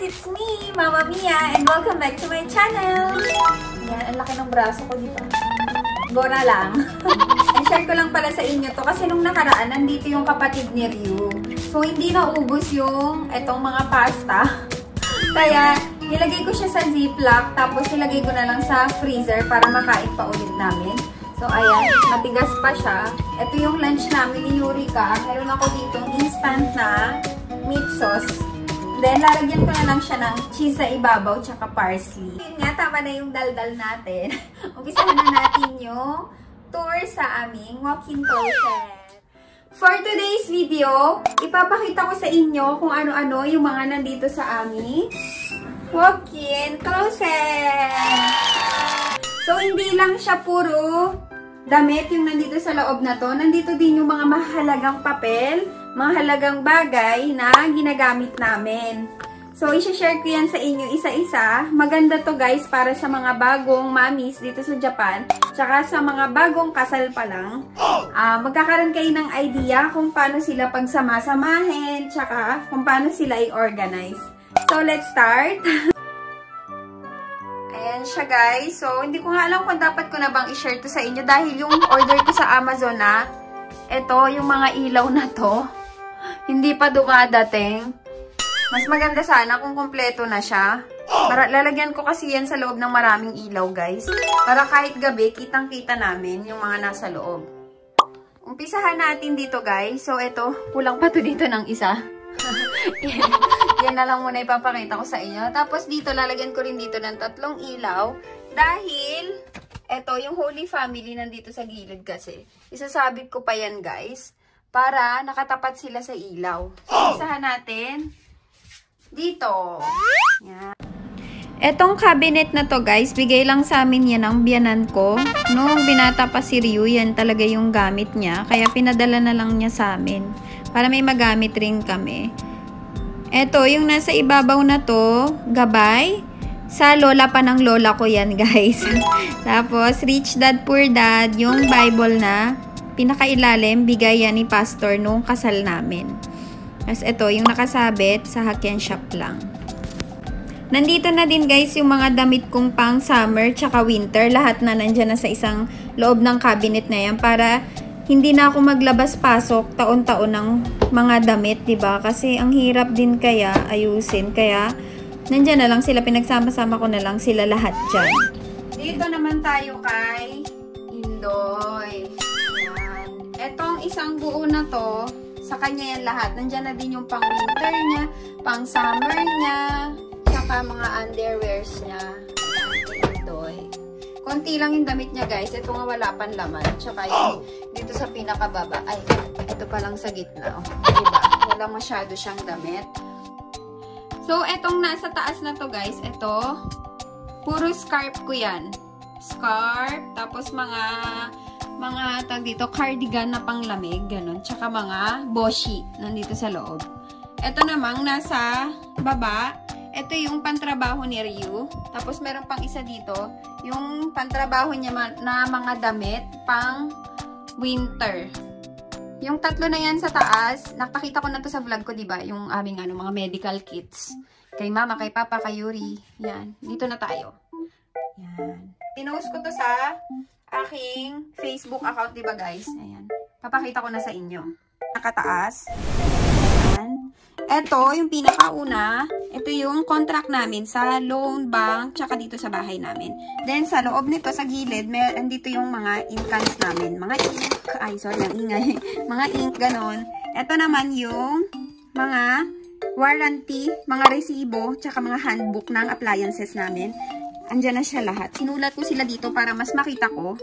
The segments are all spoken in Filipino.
It's me, Mama Mia, and welcome back to my channel! Yan, ang laki ng braso ko dito. Gora lang. and share ko lang pala sa inyo to kasi nung nakaraan, nandito yung kapatid ni Ryu. So, hindi naubos yung etong mga pasta. Kaya, nilagay ko siya sa ziplock, tapos nilagay ko na lang sa freezer para makain pa ulit namin. So, ayan, matigas pa siya. Ito yung lunch namin ni Yurika. Meron ako ditong instant na meat sauce. Then, lalagyan ko na lang siya ng cheese sa ibabaw, tsaka parsley. Yun nga, tama na yung daldal natin. Umpisahan na natin yung tour sa aming walk-in. For today's video, ipapakita ko sa inyo kung ano-ano yung mga nandito sa aming walk-in closet. So, hindi lang siya puro damit yung nandito sa loob na to. Nandito din yung mga mahalagang papel, mahalagang bagay na ginagamit namin. So, isa-share ko yan sa inyo isa-isa. Maganda to guys para sa mga bagong mamis dito sa Japan. Tsaka sa mga bagong kasal pa lang. Uh, magkakaroon kayo ng idea kung paano sila pagsama-samahin. Tsaka kung paano sila i-organize. So, let's start. Ayan siya guys. So, hindi ko nga alam kung dapat ko na bang i-share to sa inyo dahil yung order ko sa Amazon na, ito, yung mga ilaw na to, hindi pa dumadating. Mas maganda sana kung kompleto na siya. Para, lalagyan ko kasi yan sa loob ng maraming ilaw guys. Para kahit gabi, kitang-kita namin yung mga nasa loob. Umpisahan natin dito guys. So, ito, kulang pa to dito ng isa. Yan na lang muna ipapakita ko sa inyo. Tapos dito, lalagyan ko rin dito ng tatlong ilaw. Dahil, eto, yung Holy Family nandito sa gilid kasi. Isasabit ko pa yan, guys. Para nakatapat sila sa ilaw. So, isahan natin. Dito. Yan. Etong cabinet na to guys, bigay lang sa amin yan ng biyanan ko. Noong binata pa si Ryu, yan talaga yung gamit niya. Kaya pinadala na lang niya sa amin. Para may magamit rin kami. Eto, yung nasa ibabaw na to, gabay. Sa lola pa ng lola ko yan, guys. Tapos, Rich Dad Poor Dad, yung Bible na pinakailalim, bigay yan ni pastor nung kasal namin. Tapos, ito, yung nakasabit sa Hakian Shop lang. Nandito na din guys yung mga damit kong pang summer tsaka winter. Lahat na nandyan na sa isang loob ng cabinet na yan para hindi na ako maglabas-pasok taon-taon ng mga damit, 'di ba? Kasi ang hirap din kaya ayusin. Kaya nandiyan na lang sila pinagsama-sama ko na lang sila lahat diyan. Dito naman tayo kay Indoy. Yan. Etong isang buo na to, sa kanya yan lahat. Nandiyan na din yung pang winter niya, pang summer niya, saka mga underwears niya. Indoy. Konti lang yung damit niya, guys. Ito nga wala pang laman. Tsaka yung dito sa pinakababa. Ay, ito pa lang sa gitna. Oh. Diba? Wala masyado siyang damit. So, etong nasa taas na to, guys. Ito, puro scarf ko yan. Scarf, tapos mga mga tag dito, cardigan na panglamig, ganun. Tsaka mga boshi, nandito sa loob. Ito namang nasa baba, ito yung pantrabaho ni Ryu. Tapos meron pang isa dito, yung pantrabaho niya na mga damit pang winter. Yung tatlo na yan sa taas, nakakita ko na to sa vlog ko, 'di ba? Yung aming ano, mga medical kits. Kay mama, kay papa, kay Yuri. Yan, dito na tayo. Yan. Pinost ko to sa aking Facebook account, 'di ba, guys? Ayan. Papakita ko na sa inyo. Nakataas. Ito, yung pinakauna, ito yung contract namin sa loan bank, tsaka dito sa bahay namin. Then, sa loob nito, sa gilid, may, andito yung mga incomes namin. Mga ink, ay, sorry, ang ingay. mga ink, ganon. Ito naman yung mga warranty, mga resibo, tsaka mga handbook ng appliances namin. Andiyan na siya lahat. Sinulat ko sila dito para mas makita ko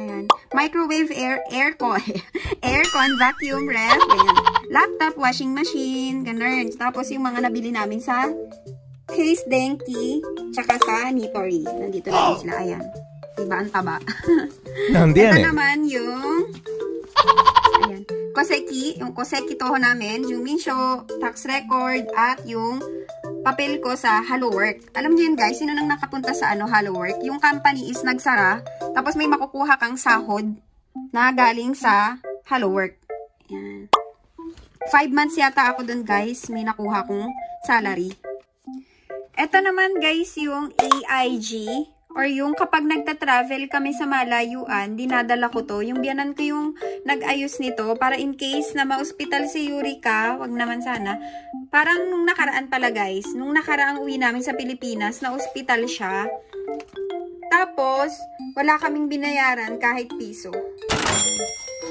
Ayan. Microwave air, aircon. aircon, vacuum ref. Ayan. Laptop, washing machine. Ganun. Tapos yung mga nabili namin sa Case Denki. Tsaka sa Nitori. Nandito na din sila. Ayan. Diba? Ang taba. Ito naman yung Ayan. Koseki. Yung Koseki toho namin. Yung Minsho, tax record, at yung papel ko sa Hello Work. Alam niyo yun guys, sino nang nakapunta sa ano Hello Work? Yung company is nagsara, tapos may makukuha kang sahod na galing sa Hello Work. Yan. Five months yata ako dun guys, may nakuha kong salary. Ito naman guys yung AIG or yung kapag nagta-travel kami sa malayuan, dinadala ko to. Yung biyanan ko yung nag-ayos nito para in case na ma-hospital si Yurika, wag naman sana. Parang nung nakaraan pala guys, nung nakaraang uwi namin sa Pilipinas, na-hospital siya. Tapos, wala kaming binayaran kahit piso.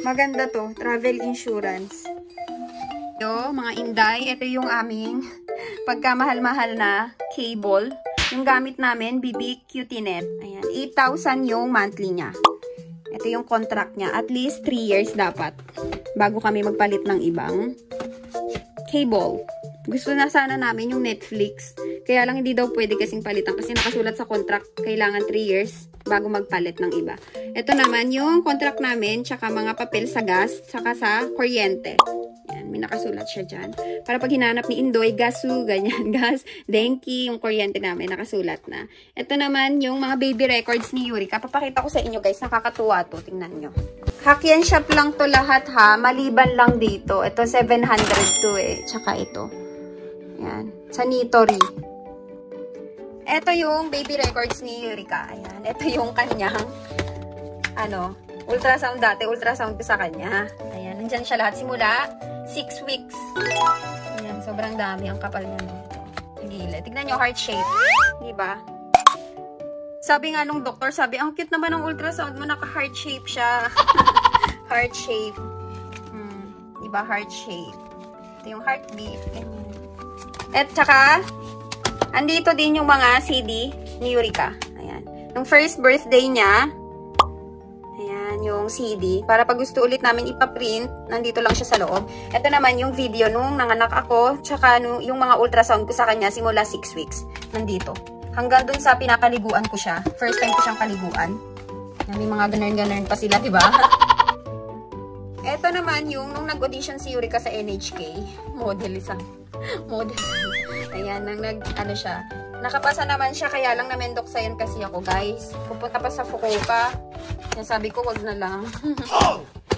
Maganda to, travel insurance. Yo, mga inday, ito yung aming pagkamahal-mahal na cable. Yung gamit namin, BB QTNet. Ayan, 8,000 yung monthly niya. Ito yung contract niya. At least 3 years dapat. Bago kami magpalit ng ibang cable. Gusto na sana namin yung Netflix. Kaya lang hindi daw pwede kasing palitan. Kasi nakasulat sa contract, kailangan 3 years bago magpalit ng iba. Ito naman yung contract namin, tsaka mga papel sa gas, tsaka sa kuryente. May nakasulat siya dyan. Para pag hinanap ni Indoy, gasu, ganyan, gas, denki, yung kuryente namin, nakasulat na. Ito naman yung mga baby records ni Yurika. Papakita ko sa inyo guys, nakakatuwa to. Tingnan nyo. Hakian shop lang to lahat ha. Maliban lang dito. Ito 700 to eh. Tsaka ito. Yan. Sa Nitori. Ito yung baby records ni Yurika. Ayan. Ito yung kanyang ano, ultrasound dati. Ultrasound ko sa kanya. Ayan. Nandyan siya lahat. Simula 6 weeks. Ayan, sobrang dami ang kapal niya dito. Gila. Tignan nyo, heart shape. Diba? Sabi nga nung doktor, sabi, ang cute naman ng ultrasound mo, naka-heart shape siya. heart shape. Hmm. Diba, heart shape. Ito yung heartbeat. At saka, andito din yung mga CD ni Eureka. Ayan. Nung first birthday niya, yung CD. Para pag gusto ulit namin ipaprint, nandito lang siya sa loob. Ito naman yung video nung nanganak ako, tsaka nung, yung mga ultrasound ko sa kanya simula 6 weeks. Nandito. Hanggang dun sa pinakaliguan ko siya. First time ko siyang kaliguan. May mga ganern-ganern pa sila, di ba? Ito naman yung nung nag-audition si Yurika sa NHK. Model isang. Model. Ayan, nang nag, ano siya. Nakapasa naman siya, kaya lang namendok sa yan kasi ako, guys. Pupunta pa sa Fukuoka. Kaya sabi ko, wag na lang.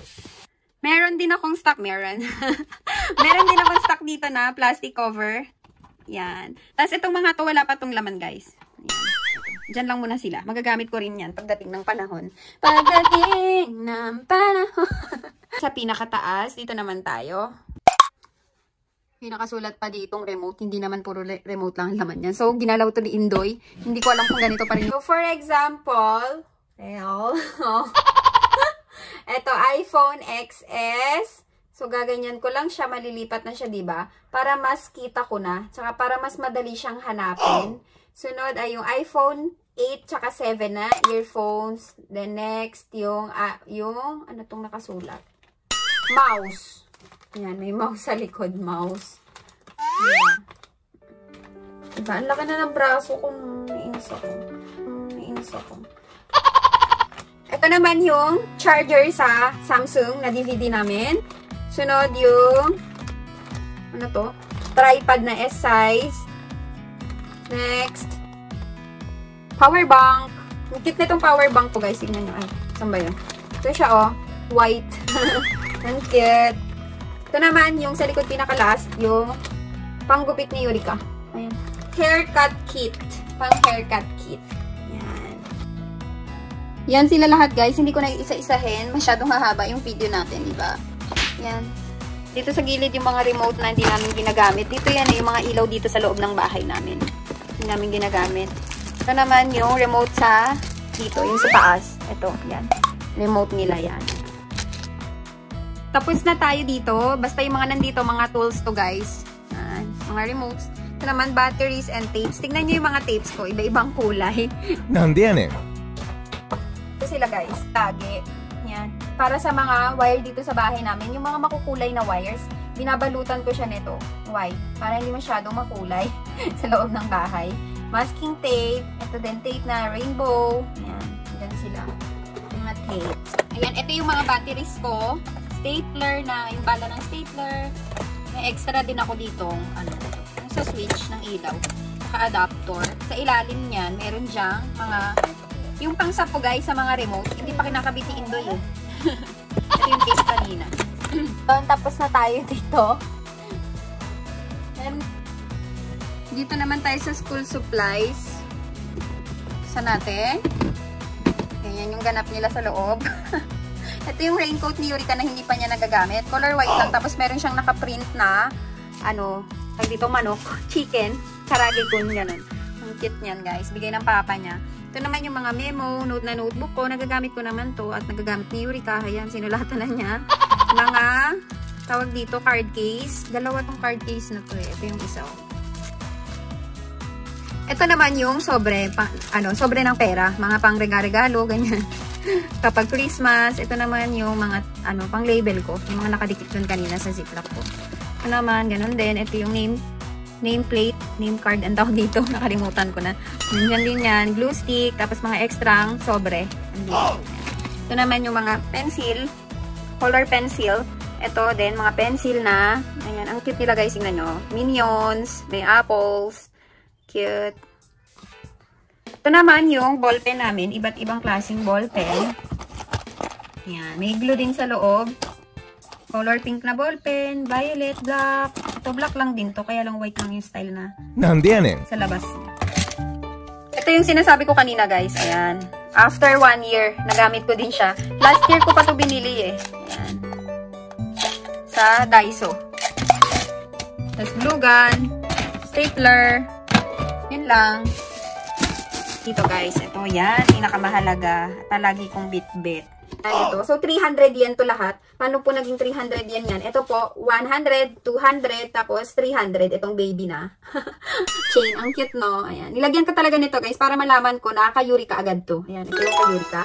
meron din akong stock, meron. meron din akong stock dito na plastic cover. Yan. Tapos itong mga to, wala pa tong laman, guys. Yan. Diyan lang muna sila. Magagamit ko rin yan pagdating ng panahon. Pagdating ng panahon. Sa pinakataas, dito naman tayo. May nakasulat pa ditong remote. Hindi naman puro remote lang ang laman yan. So, ginalaw to ni Indoy. Hindi ko alam kung ganito pa rin. So, for example, well, ito, iPhone XS. So, gaganyan ko lang siya. Malilipat na siya, ba diba? Para mas kita ko na. Tsaka para mas madali siyang hanapin. Sunod ay yung iPhone 8 tsaka 7 na earphones. Then next, yung, uh, yung, ano tong nakasulat? Mouse. Yan, may mouse sa likod, mouse. Yan. Diba? Ang laki na ng braso ko nainis ako. Nainis ako. Ito naman yung charger sa Samsung na DVD namin. Sunod yung ano to? Tripod na S-size. Next. Power bank. Ang cute na itong power bank ko guys. Tignan nyo. Ay, saan ba yun? Ito siya oh. White. Ang cute. Ito naman, yung sa likod pinaka-last, yung panggupit ni Yurika. Ayan. Haircut kit. Pang haircut kit. Yan. Yan sila lahat, guys. Hindi ko na isa-isahin. Masyadong hahaba yung video natin, di ba? Yan. Dito sa gilid yung mga remote na hindi namin ginagamit. Dito yan, yung mga ilaw dito sa loob ng bahay namin. Hindi namin ginagamit. Ito naman yung remote sa dito, yung sa taas. Ito, yan. Remote nila yan. Tapos na tayo dito. Basta yung mga nandito, mga tools to guys. Yan, mga remotes. Ito naman, batteries and tapes. Tignan nyo yung mga tapes ko. Iba-ibang kulay. Nandiyan eh. Ito sila guys. Tagi. Yan. Para sa mga wire dito sa bahay namin, yung mga makukulay na wires, binabalutan ko siya nito. White. Para hindi masyadong makulay sa loob ng bahay. Masking tape. Ito din tape na rainbow. Yan. Yan sila. Mga tapes. Ayan. Ito yung mga batteries ko stapler na, yung bala ng stapler. May extra din ako dito, ano, yung sa switch ng ilaw. Saka adapter. Sa ilalim niyan, meron diyang mga, yung pang sapo guys sa mga remote, hindi pa kinakabit ni Indoy eh. Ito yung case kanina. Doon, tapos na tayo dito. And, Dito naman tayo sa school supplies. Sa natin. Ganyan yung ganap nila sa loob. Ito yung raincoat ni Yurika na hindi pa niya nagagamit. Color white lang. Tapos meron siyang nakaprint na, ano, tag dito manok, chicken, karage kun, ganun. Ang cute niyan guys. Bigay ng papa niya. Ito naman yung mga memo, note na notebook ko. Nagagamit ko naman to at nagagamit ni Yurika. Ayan, sinulatan na niya. Mga, tawag dito, card case. Dalawa tong card case na to eh. Ito yung isa. Oh. Ito naman yung sobre, pa, ano, sobre ng pera. Mga pang regalo ganyan. Kapag Christmas, ito naman yung mga, ano, pang label ko. Yung mga nakadikit dun kanina sa ziplock ko. Ito naman, ganun din. Ito yung name nameplate, name card, ang tawag dito. Nakalimutan ko na. Nandiyan din yan. Glue stick, tapos mga extra sobre. Andito. Ito naman yung mga pencil, color pencil. Ito din, mga pencil na. Ayan, ang cute nila guys, tingnan nyo. Minions, may apples. Cute. Ito naman yung ballpen namin. Iba't ibang klaseng ballpen. Ayan, may glue din sa loob. Color pink na ballpen, violet, black. Ito black lang din to, kaya lang white lang yung style na Nandiyan sa labas. Ito yung sinasabi ko kanina guys. Ayan. After one year, nagamit ko din siya. Last year ko pa to binili eh. Ayan. Sa Daiso. Tapos glue gun, stapler. Yun lang. Dito guys, ito yan. Pinakamahalaga. Palagi kong bit-bit. Ito. So, 300 yen to lahat. Paano po naging 300 yen yan? Ito po, 100, 200, tapos 300. Itong baby na. Chain. Ang cute, no? Ayan. Nilagyan ko talaga nito, guys, para malaman ko na kayuri ka agad to. Ayan. Ito yung kayuri ka.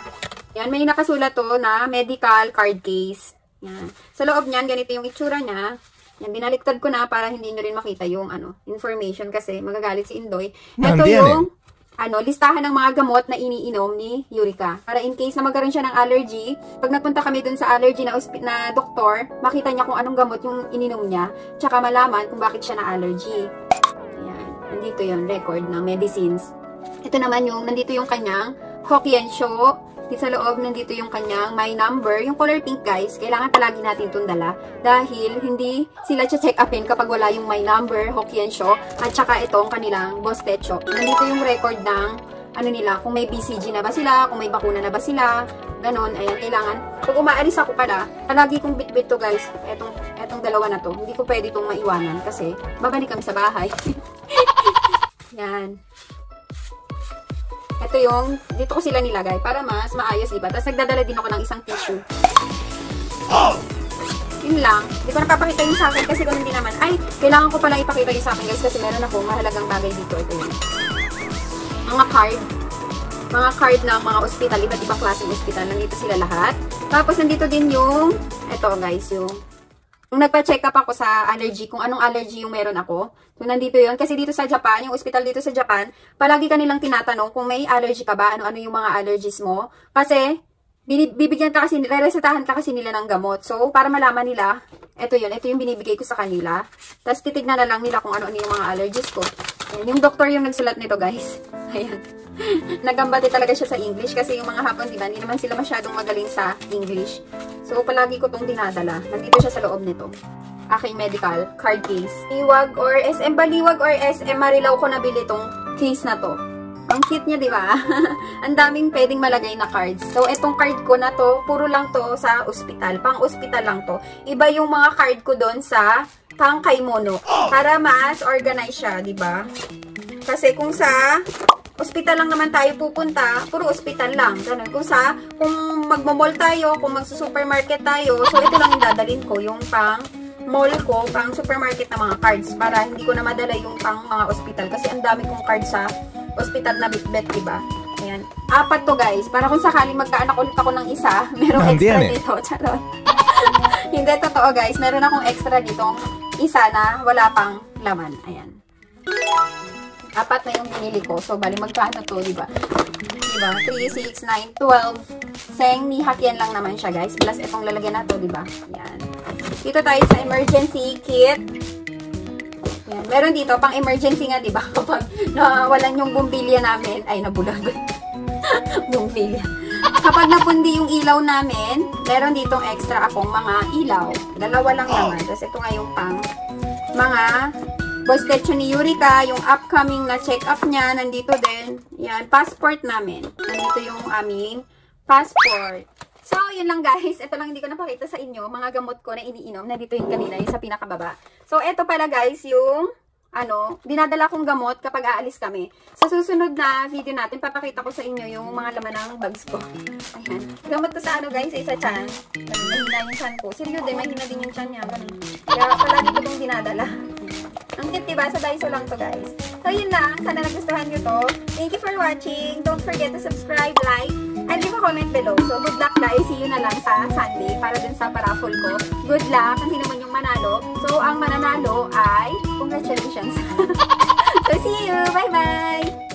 Ayan. May nakasulat to na medical card case. Ayan. Sa loob niyan, ganito yung itsura niya. Yan, binaliktad ko na para hindi nyo rin makita yung ano, information kasi magagalit si Indoy. Ito yung ano, listahan ng mga gamot na iniinom ni Yurika. Para in case na magkaroon siya ng allergy, pag nagpunta kami dun sa allergy na, na doktor, makita niya kung anong gamot yung ininom niya, tsaka malaman kung bakit siya na allergy. Ayan, nandito yung record ng medicines. Ito naman yung, nandito yung kanyang Hokkien-sho dito sa loob, nandito yung kanyang my number. Yung color pink, guys, kailangan palagi natin itong dala. Dahil hindi sila check upin kapag wala yung my number, Hokkien Show, at saka itong kanilang boss techo. Nandito yung record ng ano nila, kung may BCG na ba sila, kung may bakuna na ba sila, ganon, ayan, kailangan. Pag umaalis ako pala, palagi kong bit-bit to guys, etong, etong dalawa na to, hindi ko pwede itong maiwanan kasi babalik kami sa bahay. yan. Ito yung, dito ko sila nilagay para mas maayos, diba? Tapos nagdadala din ako ng isang tissue. Yun lang. Hindi ko napapakita yung sa akin kasi kung hindi naman, ay, kailangan ko pala ipakita yung sa akin guys kasi meron ako mahalagang bagay dito. Ito yun. Mga card. Mga card ng mga ospital, iba't ibang klaseng ospital. Nandito sila lahat. Tapos nandito din yung, ito guys, yung Nung nagpa-check up ako sa allergy, kung anong allergy yung meron ako. So, nandito yon Kasi dito sa Japan, yung hospital dito sa Japan, palagi kanilang tinatanong kung may allergy ka ba, ano-ano yung mga allergies mo. Kasi, bibigyan ka kasi, re-resetahan ka kasi nila ng gamot. So, para malaman nila, ito yun, ito yung binibigay ko sa kanila. Tapos, titignan na lang nila kung ano-ano yung mga allergies ko. Ayan, yung doctor yung nagsulat nito, guys. Ayan. Nagambate talaga siya sa English kasi yung mga hapon, di hindi naman sila masyadong magaling sa English. So, palagi ko tong dinadala. Nandito siya sa loob nito. Aking medical card case. Liwag or SM Baliwag or SM Marilaw ko nabili tong case na to. Ang cute niya, di ba? Ang daming pwedeng malagay na cards. So, etong card ko na to, puro lang to sa ospital. Pang ospital lang to. Iba yung mga card ko doon sa pang kaymono. Para mas organize siya, di ba? Kasi kung sa Hospital lang naman tayo pupunta, puro hospital lang. Ganun. Kung sa, kung magmo-mall tayo, kung magsusupermarket tayo, so ito lang yung dadalhin ko, yung pang mall ko, pang supermarket na mga cards, para hindi ko na madala yung pang mga hospital. Kasi ang dami kong cards sa hospital na bitbet, diba? Ayan. Apat to guys. Para kung sakaling magkaanak ulit ako ng isa, merong extra eh. dito. Charot. hindi, totoo guys. Meron akong extra dito. Isa na wala pang laman. Ayan. Apat na yung binili ko. So, bali magkano to, di ba? Di ba? 3, 6, 9, 12. Seng ni Hakyan lang naman siya, guys. Plus, itong lalagyan na to, di ba? Yan. Dito tayo sa emergency kit. Yan. Meron dito, pang emergency nga, di ba? Kapag nawalan yung bumbilya namin, ay, nabulag. bumbilya. Kapag napundi yung ilaw namin, meron ditong extra akong mga ilaw. Dalawa lang naman. Tapos ito nga yung pang mga lecture ni Yurika, yung upcoming na check-up niya, nandito din. Yan, passport namin. Nandito yung aming passport. So, yun lang guys. Ito lang hindi ko napakita sa inyo. Mga gamot ko na iniinom. Nandito yung kanina, yung sa pinakababa. So, ito pala guys, yung ano, dinadala kong gamot kapag aalis kami. Sa susunod na video natin, papakita ko sa inyo yung mga laman ng bags ko. Ayan. Gamot ko sa ano guys, sa isa chan. Mahina yung chan ko. Seryo din, mahina din yung chan niya. Kaya palagi ko itong dinadala. Ang cute, diba? Sa Daiso lang to, guys. So, yun lang. Sana nagustuhan nyo to. Thank you for watching. Don't forget to subscribe, like, and leave a comment below. So, good luck, guys. See you na lang sa Sunday para dun sa paraffle ko. Good luck. Kung sino man yung manalo. So, ang mananalo ay congratulations. so, see you. Bye-bye.